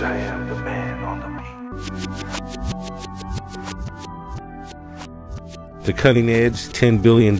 wish I am the man on the beat. The cutting edge, $10 billion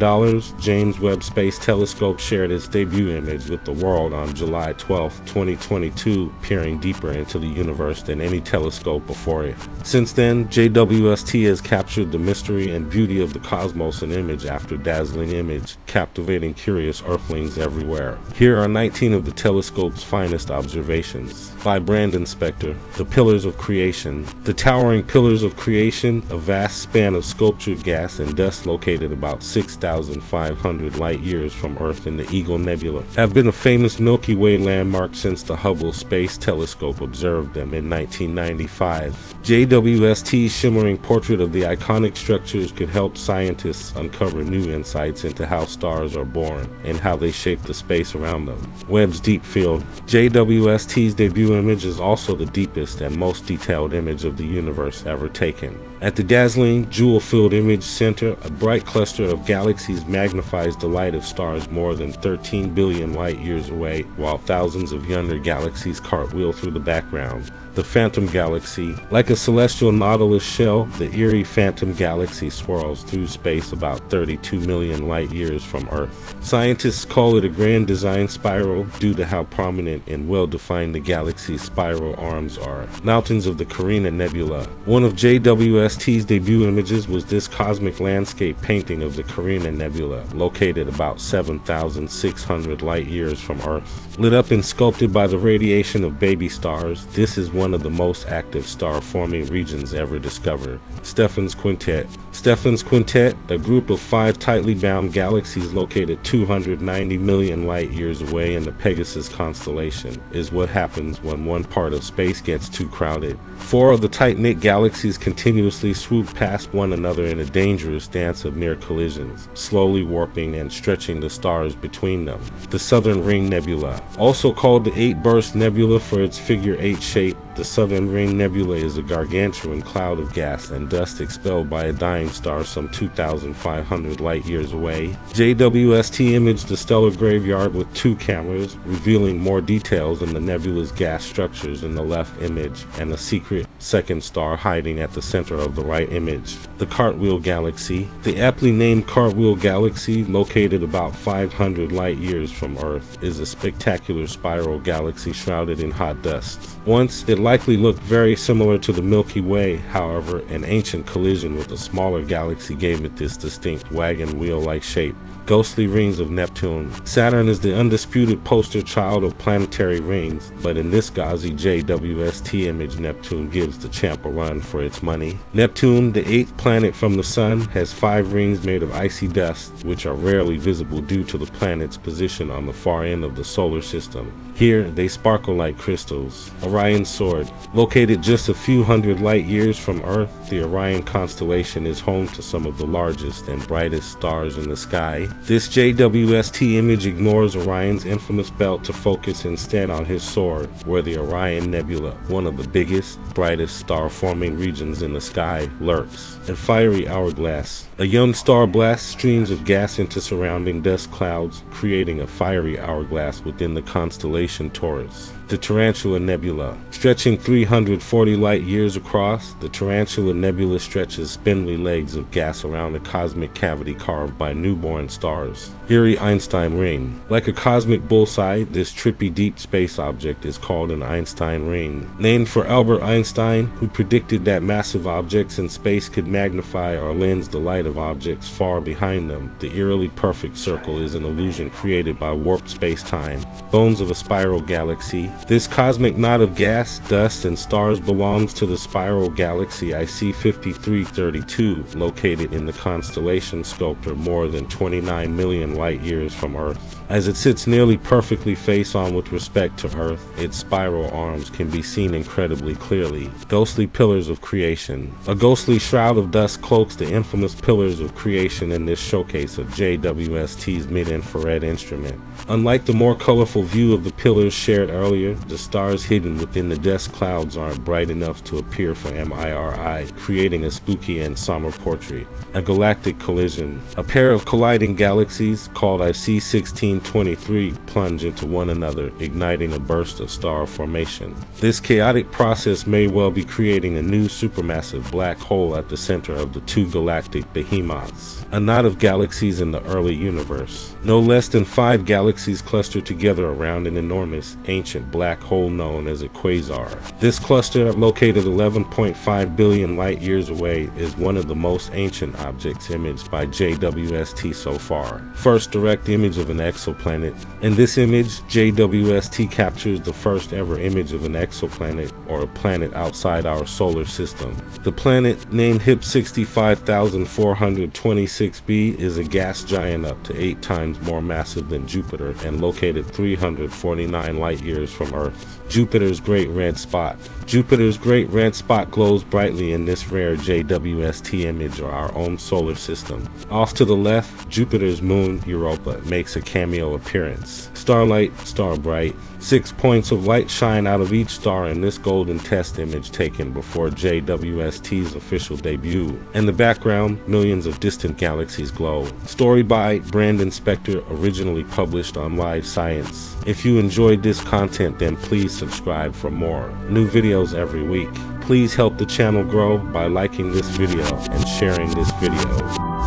James Webb Space Telescope shared its debut image with the world on July 12, 2022, peering deeper into the universe than any telescope before it. Since then, JWST has captured the mystery and beauty of the cosmos in image after dazzling image, captivating curious earthlings everywhere. Here are 19 of the telescope's finest observations. By Brandon Specktor, The Pillars of Creation. The towering pillars of creation, a vast span of sculptured gas and dust located about 6,500 light years from Earth in the Eagle Nebula, have been a famous Milky Way landmark since the Hubble Space Telescope observed them in 1995. JWST's shimmering portrait of the iconic structures could help scientists uncover new insights into how stars are born and how they shape the space around them. Webb's Deep Field. JWST's debut image is also the deepest and most detailed image of the universe ever taken. At the dazzling jewel filled image center, a bright cluster of galaxies magnifies the light of stars more than 13 billion light years away, while thousands of younger galaxies cartwheel through the background. The Phantom Galaxy. Like a celestial nautilus shell, the eerie Phantom Galaxy swirls through space about 32 million light years from Earth. Scientists call it a grand design spiral due to how prominent and well defined the galaxy's spiral arms are. Mountains of the Carina Nebula. One of JWST's debut images was this cosmic landscape painting of the Carina Nebula, located about 7,600 light years from Earth. Lit up and sculpted by the radiation of baby stars, this is one of the most active star forming regions ever discovered. Stephan's Quintet. Stephan's Quintet, a group of five tightly bound galaxies located 290 million light years away in the Pegasus constellation, is what happens when one part of space gets too crowded. Four of the tight knit galaxies continuously swoop past one another in a dangerous dance of near collisions, slowly warping and stretching the stars between them. The Southern Ring Nebula, also called the Eight Burst Nebula for its figure eight shape, the Southern Ring Nebula is a gargantuan cloud of gas and dust expelled by a dying star some 2,500 light years away. JWST imaged the stellar graveyard with two cameras, revealing more details in the nebula's gas structures in the left image and a secret second star hiding at the center of the right image. The Cartwheel Galaxy. The aptly named Cartwheel Galaxy, located about 500 light years from Earth, is a spectacular spiral galaxy shrouded in hot dust. Once it likely looked very similar to the Milky Way, however, an ancient collision with a smaller galaxy gave it this distinct wagon wheel like shape. Ghostly Rings of Neptune. Saturn is the undisputed poster child of planetary rings, but in this gauzy JWST image, Neptune gives the champ a run for its money. Neptune, the eighth planet from the Sun, has five rings made of icy dust, which are rarely visible due to the planet's position on the far end of the solar system. Here, they sparkle like crystals. Orion's Sword. Located just a few hundred light years from Earth, the Orion constellation is home to some of the largest and brightest stars in the sky. This JWST image ignores Orion's infamous belt to focus instead on his sword, where the Orion Nebula, one of the biggest, brightest star forming regions in the sky, lurks. A Fiery Hourglass. A young star blasts streams of gas into surrounding dust clouds, creating a fiery hourglass within the constellation Taurus. The Tarantula Nebula. Stretching 340 light years across, the Tarantula Nebula stretches spindly legs of gas around a cosmic cavity carved by newborn stars. Eerie Einstein Ring. Like a cosmic bullseye, this trippy deep space object is called an Einstein Ring. Named for Albert Einstein, who predicted that massive objects in space could magnify or lens the light of objects far behind them, the eerily perfect circle is an illusion created by warped space-time. Bones of a spiral galaxy. This cosmic knot of gas, dust, and stars belongs to the spiral galaxy IC 5332, located in the constellation Sculptor more than 29 million light years from Earth. As it sits nearly perfectly face on with respect to Earth, its spiral arms can be seen incredibly clearly. Ghostly pillars of creation. A ghostly shroud of dust cloaks the infamous pillars of creation in this showcase of JWST's mid infrared instrument. Unlike the more colorful view of the pillars shared earlier, earlier, the stars hidden within the dust clouds aren't bright enough to appear for MIRI, creating a spooky and somber portrait. A galactic collision. A pair of colliding galaxies, called IC 1623, plunge into one another, igniting a burst of star formation. This chaotic process may well be creating a new supermassive black hole at the center of the two galactic behemoths. A knot of galaxies in the early universe. No less than five galaxies clustered together around an enormous, ancient black hole known as a quasar. This cluster, located 11.5 billion light years away, is one of the most ancient objects imaged by JWST so far. First direct image of an exoplanet. In this image, JWST captures the first ever image of an exoplanet or a planet outside our solar system. The planet, named HIP 65426b, is a gas giant up to 8 times more massive than Jupiter and located 349 light years from Earth. Jupiter's Great Red Spot. Jupiter's Great Red Spot glows brightly in this rare JWST image or our own solar system. Off to the left, Jupiter's moon, Europa, makes a cameo appearance. Starlight, star bright. Six points of light shine out of each star in this golden test image taken before JWST's official debut. In the background, millions of distant galaxies glow. Story by Brandon Specktor, originally published on Live Science. If you enjoyed this content, then please subscribe for more. New videos every week. Please help the channel grow by liking this video and sharing this video.